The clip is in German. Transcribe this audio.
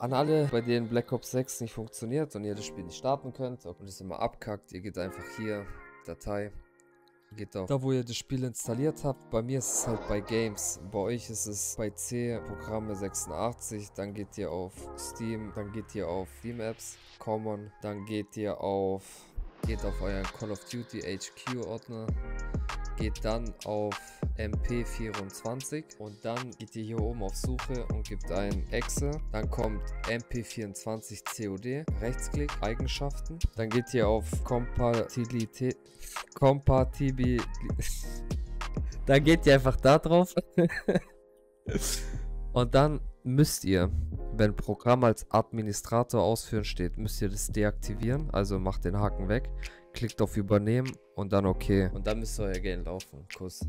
An alle, bei denen Black Ops 6 nicht funktioniert und ihr das Spiel nicht starten könnt und es immer abkackt, ihr geht einfach hier, Datei, geht auf da, wo ihr das Spiel installiert habt. Bei mir ist es halt bei Games, bei euch ist es bei C, Programme 86, dann geht ihr auf Steam, dann geht ihr auf Steam Apps, Common, dann geht ihr auf, geht auf euren Call of Duty HQ Ordner, geht dann auf MP24 und dann geht ihr hier oben auf Suche und gebt ein Exe. Dann kommt MP24 COD, Rechtsklick, Eigenschaften. Dann geht ihr auf Kompatibilität, Kompatibil... dann geht ihr einfach da drauf. und dann müsst ihr, wenn Programm als Administrator ausführen steht, müsst ihr das deaktivieren. Also macht den Haken weg, klickt auf Übernehmen und dann okay. Und dann müsst ihr euer Game laufen. Kuss.